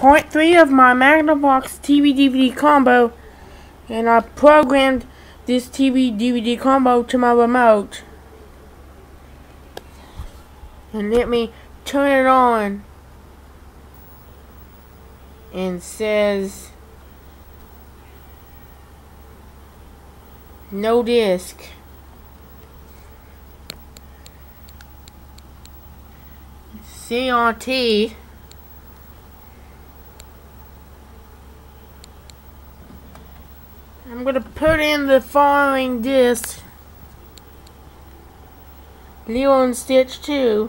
part 3 of my Magnavox TV DVD combo and I programmed this TV DVD combo to my remote. And let me turn it on. And says no disc. CRT I'm gonna put in the following disc. Lilo and Stitch 2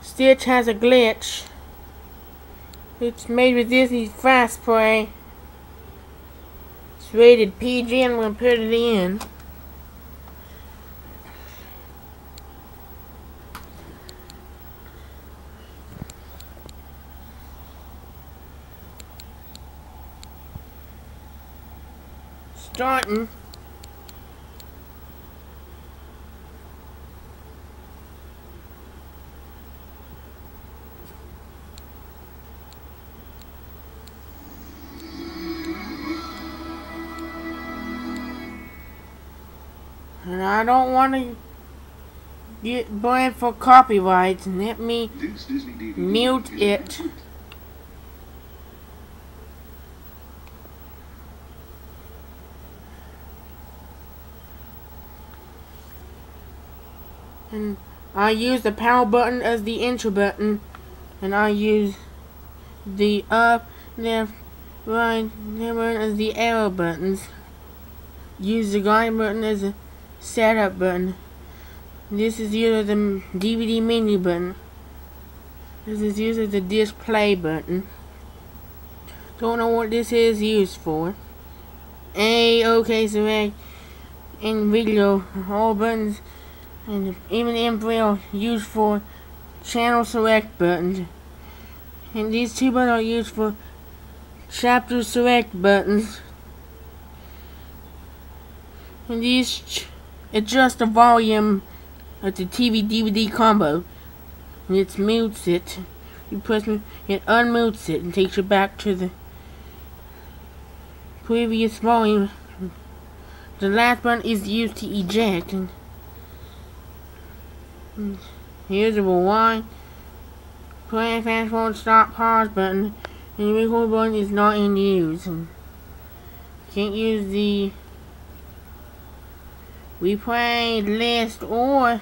Stitch has a glitch. It's made with Disney's Fast Play. It's rated PG and I'm gonna put it in starting. And I don't want to get blamed for copyrights. Let me mute it. And I use the power button as the enter button. And I use the up, left, right, button as the arrow buttons. Use the guide button as a setup button. This is used as the DVD menu button. This is used as the display button. Don't know what this is used for. A, OK, select, in video, all buttons and even embryo used for channel select buttons. And these two buttons are used for chapter select buttons. And these adjust the volume of the TV DVD combo. And it mutes it. You press it, it unmutes it and takes you back to the previous volume. The last button is used to eject. And The rewind, play, fast forward, stop, pause button, and the record button is not in use. Can't use the replay list or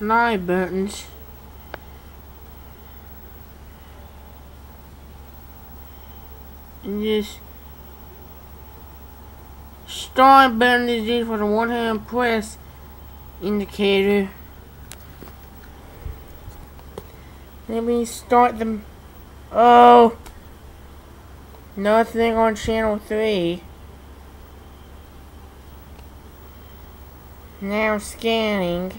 live buttons. And just Start button is used for the one hand press indicator. Let me start them. Oh, nothing on channel 3. Now scanning.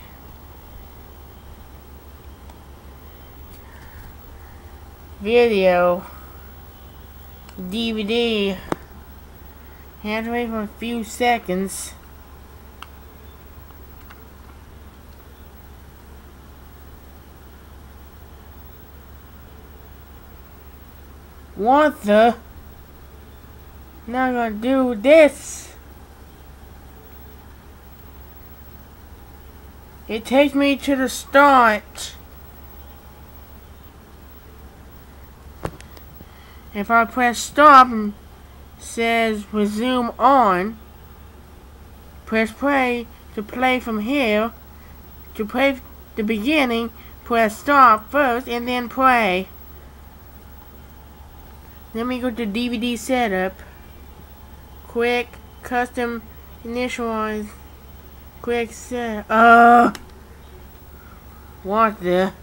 Video. DVD. Had to wait for a few seconds. What the? I'm gonna do this. It takes me to the start. If I press stop says resume on. Press play to play from here. To play the beginning, press stop first and then play. Let me go to DVD setup. Quick custom initialize. Quick set. Uh. What the?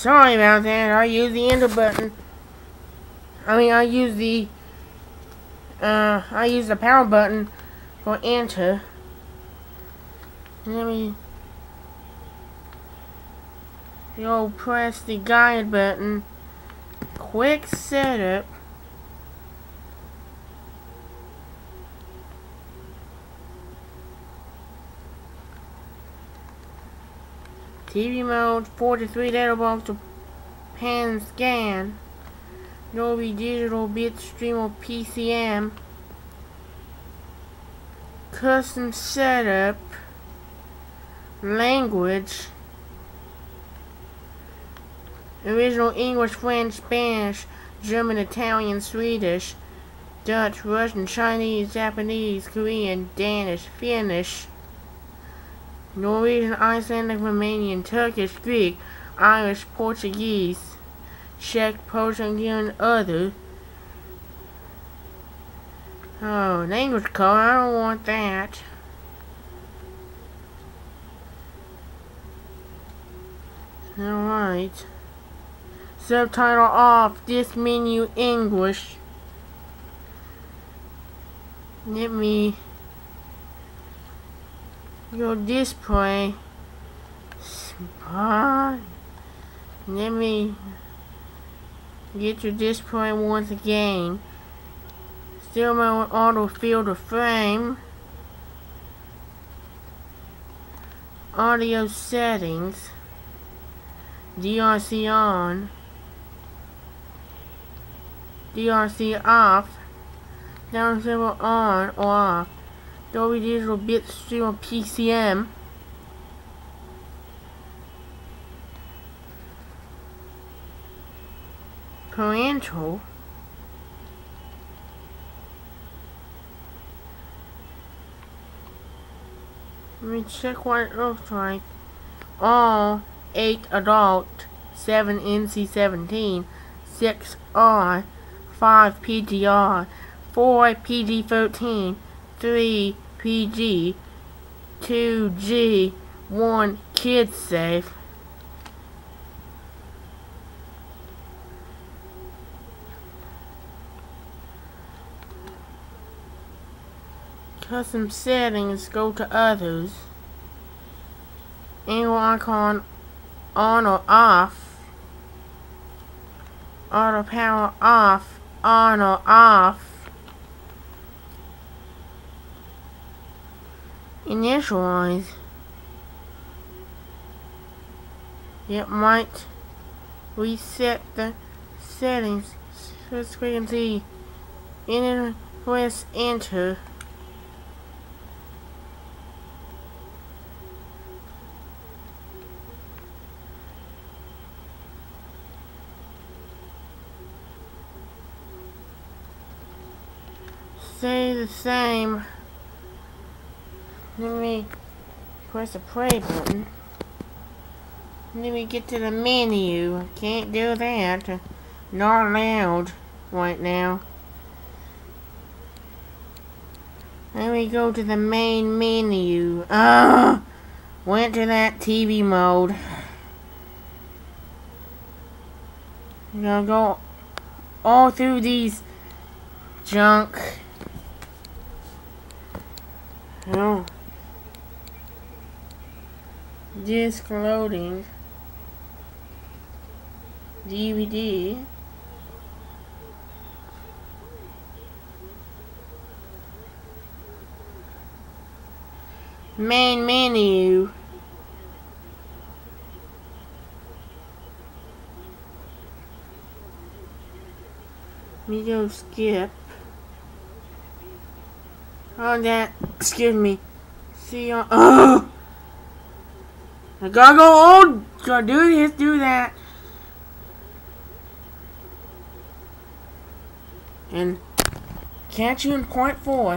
Sorry about that. I use the enter button. I mean, I use the, uh, I use the power button for enter. Let me, you'll press the guide button. Quick setup. TV mode, 43 letterbox to pan scan, Dolby Digital Bit Streamer PCM, custom setup, language, original English, French, Spanish, German, Italian, Swedish, Dutch, Russian, Chinese, Japanese, Korean, Danish, Finnish, Norwegian, Icelandic, Romanian, Turkish, Greek, Irish, Portuguese, Czech, Portuguese, and other. Oh, language color, I don't want that. Alright. Subtitle off, this menu English. Let me your display spot. Let me get your display once again. Still my auto field of frame. Audio settings. DRC on. DRC off. Down Sampling on or off. Dolby Digital Bit on PCM. Parental. Let me check what it looks like. All 8 adult, 7 NC-17, 6 R, 5 PGR, 4 PG-13, 3 PG, 2 G, 1 Kid Safe. Custom settings, go to others. Angle icon on or off. Auto power off, on or off. Initialize. It might reset the settings so we can see. Press enter. stay the same. Let me press the play button. Let me get to the menu. I can't do that. Not allowed right now. Let me go to the main menu. Ah! Went to that TV mode. I'm gonna go all through these junk. Oh. Disc loading. DVD. Main menu. Me go skip. Oh, that. Excuse me. See you. Oh! I gotta go. Oh, old. gotta do this, do that. And catch you in point four.